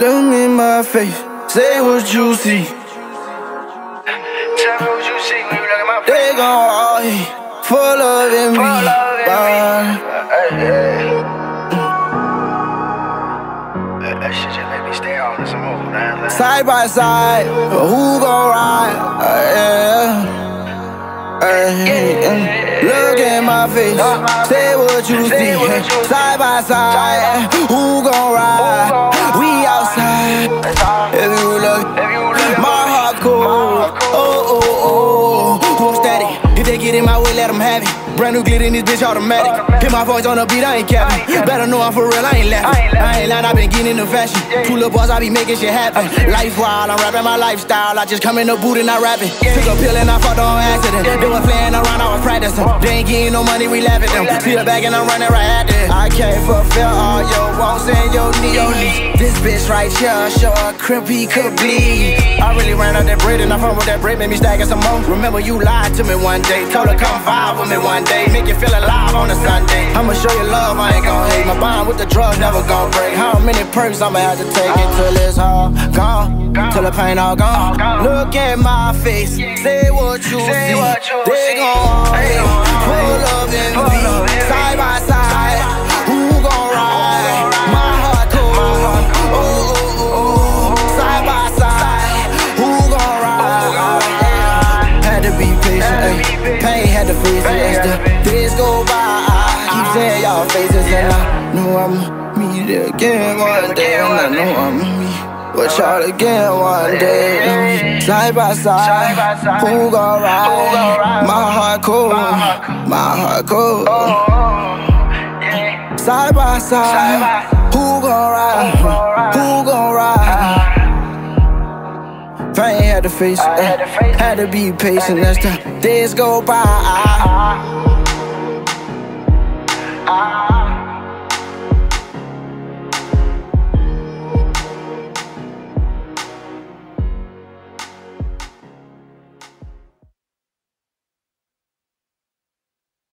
Look me in my face, say what you see. Tell me what you see when you look at my face. They gon' all hate, full in me. Full of in me. Hey, hey. That, shit just made me stay on this move, man. Side by side, who gon' ride? Uh, yeah. Hey, look at my face, say what you see. Side by side, who gon' ride? My way, let them have it. Brand new glitter in this bitch automatic. Hit my voice on the beat, I ain't capping. Better know I'm for real, I ain't laughing. I ain't lying, I been getting into fashion. Two little boys, I be making shit happen. Life wild, I'm rapping my lifestyle. I just come in the boot and I rap it. Took a pill and I fucked on accident. They was playing around, I was practicing. Uh-huh. They ain't getting no money, we laugh at them. See the bag and I'm running right at it. I can't fulfill all your wants and your needs. Bitch right here, show a crib he could bleed. I really ran out that bread and I found with that bread, made me stagger some more. Remember you lied to me one day, told her come vibe with me one day, make you feel alive on a Sunday. I'ma show you love, I ain't gon' hate. My bond with the drugs never gon' break. How many perks I'ma have to take it till it's all gone, till the pain all gone. Look at my face, say what you see. They gon' hate, know I'm meet it again one day, and I know I'm me. But y'all again one day, side by side. Who gon' ride? My heart cold, my heart cold. Side by side, who gon' ride? Who gon' ride? Pain had to face it, uh, had to be patient as the days go by.